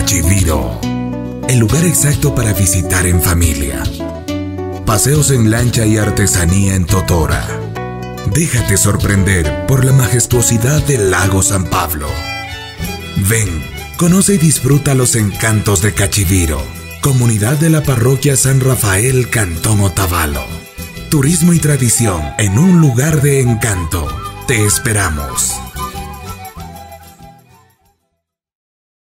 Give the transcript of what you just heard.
Cachiviro, el lugar exacto para visitar en familia. Paseos en lancha y artesanía en Totora. Déjate sorprender por la majestuosidad del lago San Pablo. Ven, conoce y disfruta los encantos de Cachiviro, comunidad de la parroquia San Rafael, Cantón Otavalo. Turismo y tradición en un lugar de encanto. Te esperamos.